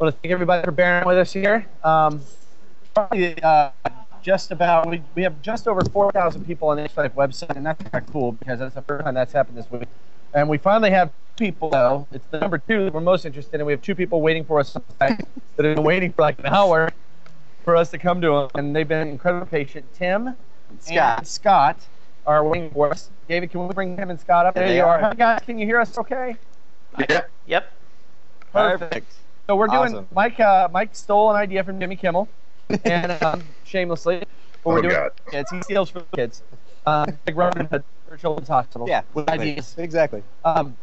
want to thank everybody for bearing with us here. Um, probably uh, just about we, we have just over 4,000 people on the H5 website, and that's kind of cool because that's the first time that's happened this week. And we finally have people though. It's the number two that we're most interested in. We have two people waiting for us that have been waiting for like an hour for us to come to them, and they've been incredibly patient. Tim Scott. and Scott are waiting for us. David, can we bring Tim and Scott up? There There you are. are. Hi guys, can you hear us? Okay. Yeah. Yep. Perfect. So we're doing Awesome. Mike. Uh, Mike stole an idea from Jimmy Kimmel, and um, shamelessly, but we're Oh, doing God. kids. He steals for kids. Uh, like Robin Hood for Children's Hospital. Yeah. with ideas. Exactly. Um,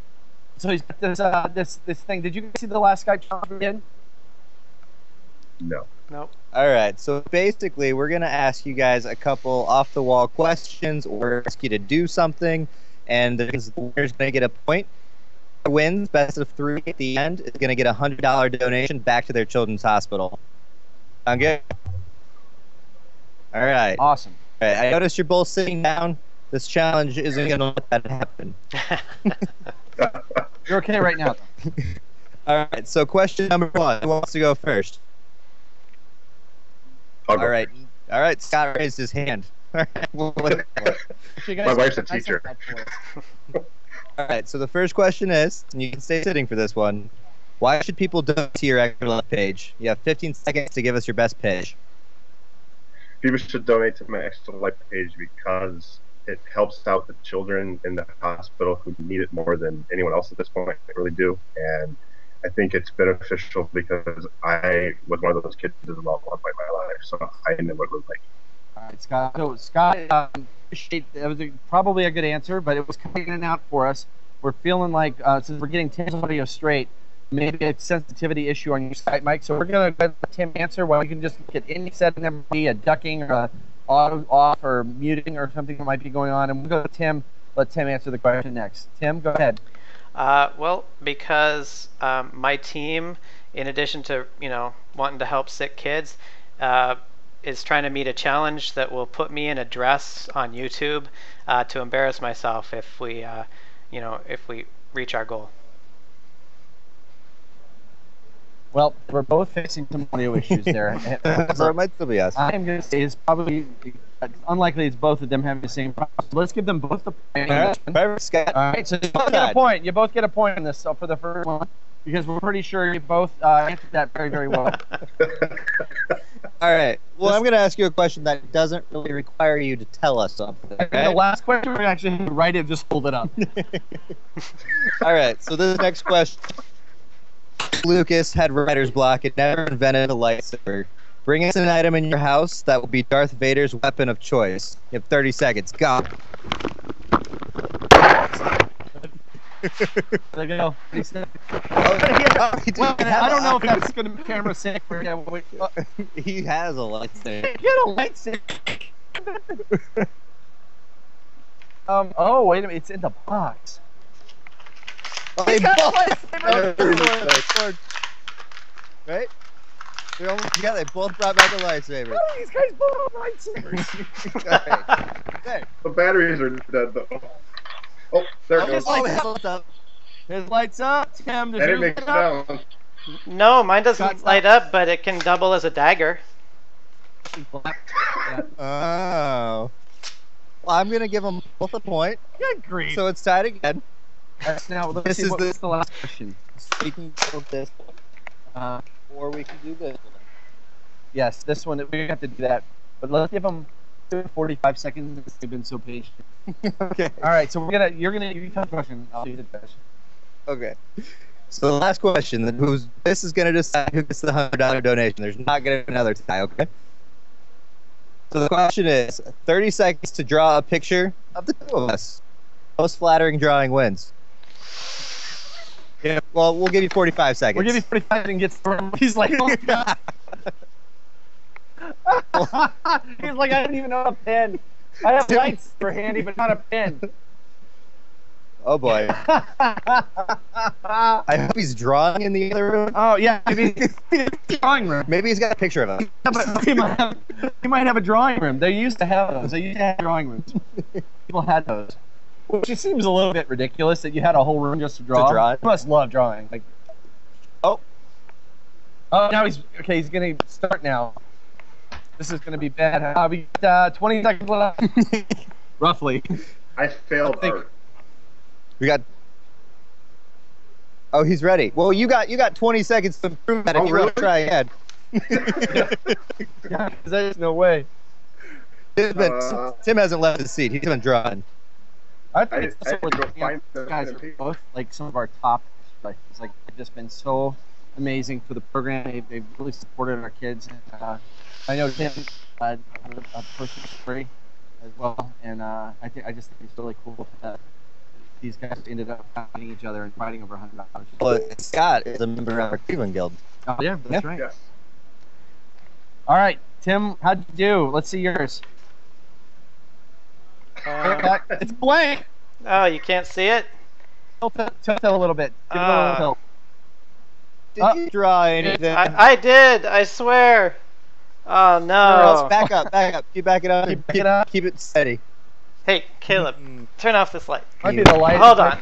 so he's got this uh, this this thing. Did you guys see the last Skype challenge we did? No. Nope. All right. So basically, we're gonna ask you guys a couple off-the-wall questions, or ask you to do something, and the winner's gonna get a point. Whoever Wins best of three at the end is gonna get a hundred dollar donation back to their children's hospital. Sound good? All right. Awesome. right. I noticed you're both sitting down. This challenge isn't gonna let that happen. You're okay right now. All right. So question number one. Who wants to go first? I'll go All right. All right. Scott raised his hand. All right. we'll wait for it. So you My wife's a teacher. All right. So the first question is, and you can stay sitting for this one. Why should people donate to your Extra Life page? You have 15 seconds to give us your best pitch. People should donate to my Extra Life page because it helps out the children in the hospital who need it more than anyone else at this point. They really do. And I think it's beneficial because I was one of those kids as well at one point in my life. So I know what it was like. All right, Scott. So Scott, um, appreciate that was a, probably a good answer, but it was coming in and out for us. We're feeling like uh, since we're getting Tim's audio straight, maybe a sensitivity issue on your site, Mike. So we're gonna let Tim answer. While you can just look at any setting there might be a ducking or a auto off or muting or something that might be going on, and we'll go to Tim. Let Tim answer the question next. Tim, go ahead. Uh, well, because um, my team, in addition to you know wanting to help sick kids, uh, is trying to meet a challenge that will put me in a dress on YouTube uh, to embarrass myself if we, uh, you know, if we reach our goal. Well, we're both facing some audio issues there. so it might still be us. I am going to say it's probably it's unlikely it's both of them having the same problem. So let's give them both the point. All right, All right so you both get a point. You both get a point on this so for the first one because we're pretty sure you both uh, answered that very, very well. All right. Well, I'm going to ask you a question that doesn't really require you to tell us something. Okay? the last question, we're actually going to write it, just hold it up. All right. So this next question. Lucas had writer's block and never invented a lightsaber. Bring us an item in your house that will be Darth Vader's weapon of choice. You have 30 seconds. Go. There you go. He said- Oh, he Well, I don't know if that's going to be camera safe. or- Yeah, wait, uh, he has a lightsaber. Get a lightsaber. um. Oh, wait a minute. It's in the box. Oh, they got a both- lightsaber. right? They're almost together. They both brought back a lightsaber. What are these guys both have lightsabers? All right. There. The batteries are dead though. Oh, there it goes. Oh, we have it up. His lights up. Tim, does And it yours light up? sound. No, mine doesn't Scott's light up, but it can double as a dagger. Oh. Well, I'm gonna give them both a point, Good grief. so it's tied again. That's now. Let's This see is what, the- what's the last question. We can go with this, Uh, or we can do this. yes, this one. We have to do that, but let's give them 45 seconds. They've been so patient. okay. All right, so we're gonna. You're gonna. You tell the question. I'll do the question. Okay. So the last question, then who's this is gonna decide who gets the hundred dollar donation. There's not gonna be another tie, okay? So the question is 30 seconds to draw a picture of the two of us. Most flattering drawing wins. Yeah. Well, we'll give you 45 seconds. We'll give you 45 and gets thrown. He's like, oh god. He's like, I don't even know a pen. I have lights for handy, but not a pen. oh boy. I hope he's drawing in the other room. oh yeah, maybe drawing room. Maybe he's got a picture of him. Yeah, but he might, have, he might have a drawing room. They used to have those. They used to have drawing rooms. People had those. Which it seems a little bit ridiculous that you had a whole room just to draw. draw You must love drawing. Like, Oh. Oh, now he's okay. He's gonna start now. This is gonna be bad. Uh, we got uh, 20 seconds left, roughly. I failed I think- We got. Oh, he's ready. Well, you got you got 20 seconds to prove that. If Oh, you want really? to try again. Yeah, 'cause there's no way. Tim's been- Uh, Tim hasn't left his seat. He's been drawing. I I, think I it's had also to go find guys are both like some of our top. Like, it's like they've just been so amazing for the program. They've, they've really supported our kids. And, uh, I know Tim uh, had a personal story as well, and uh, I think I just think it's really cool that these guys ended up finding each other and fighting over hundred dollars. Well, Scott is a member of our Cleveland Guild. Oh yeah, that's Yeah. right. Yes. All right, Tim, how'd you do? Let's see yours. Uh, it's blank. oh, you can't see it? Tilt it, tilt it a little bit. Give it a little Ah. tilt. Did Uh, you draw anything? I, I did. I swear. Oh Or else no. back up, back up. Keep backing up. Keep Keep, backing keep, it steady. Hey, Caleb, turn off this light. Might be the light. Hold on.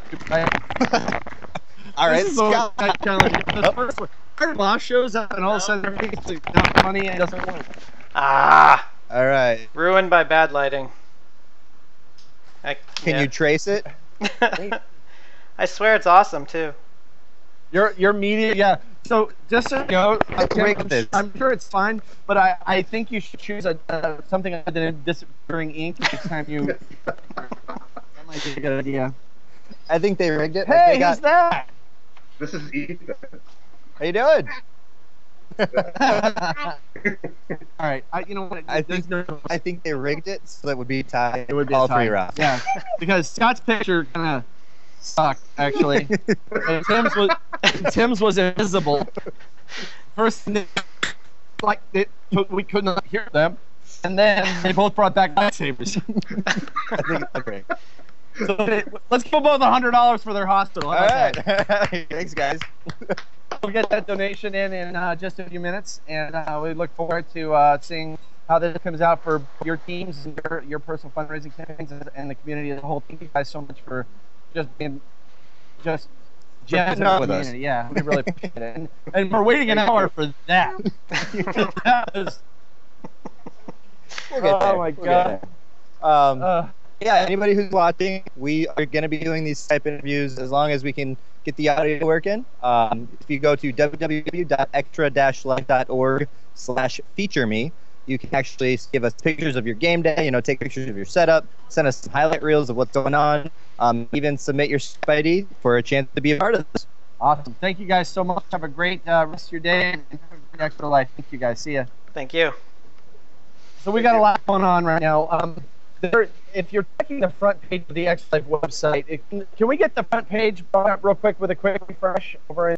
All right, this is the Scott. kind of challenge. The first one. Our boss shows up and all of a sudden everything's like not funny and doesn't work. Ah, All right. ruined by bad lighting. I, Can you trace it? I swear it's awesome too. Your your media, yeah. So just so you know, Tim, Break I'm, this. I'm sure it's fine, but I, I think you should choose a uh, something other than disappearing ink next time you. that might be a good idea. I think they rigged it. Like, Hey, they got, who's that? This is Ethan. How you doing? All right, I, you know what? I think- no, I think they rigged it so that would be tied. it would be all a tie. three rounds. Yeah, because Scott's picture kind of sucked actually. Tim's was Tim's was invisible. First, like it, we could not hear them, and then they both brought back lightsabers. I think it's great. so they- let's give them both hundred dollars for their hospital. About right. Thanks, guys. We'll get that donation in in uh, just a few minutes, and uh, we look forward to uh, seeing how this comes out for your teams and your, your personal fundraising campaigns and- and the community as a whole. Thank you guys so much for just being just gems putting in the up with us. Yeah, we really appreciate it, and, and we're waiting an hour for that. that was, We'll get Oh there. my We'll God. Um, uh, yeah, anybody who's watching, we are going to be doing these type interviews as long as we can get the audio working. Um, if you go to www.extra-life.org slash feature me, you can actually give us pictures of your game day, you know, take pictures of your setup, send us some highlight reels of what's going on, um, even submit your ID for a chance to be a part of this. awesome. Thank you guys so much. Have a great uh, rest of your day and have a great extra life. Thank you guys. See ya. Thank you. So we got a lot going on right now. Um, there, if you're checking the front page of the X Life website, it, can we get the front page brought up real quick with a quick refresh over in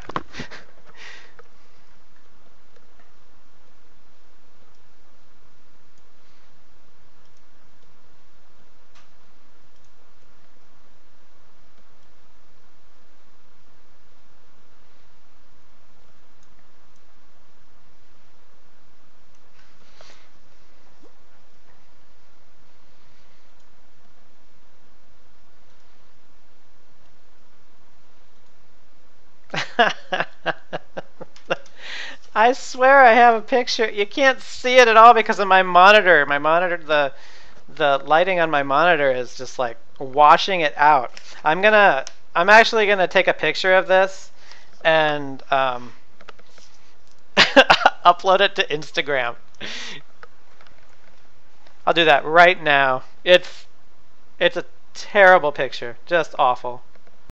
I swear I have a picture. You can't see it at all because of my monitor. My monitor, the the lighting on my monitor is just like washing it out. I'm gonna, I'm actually gonna take a picture of this and um, upload it to Instagram. I'll do that right now. It's it's a terrible picture, just awful.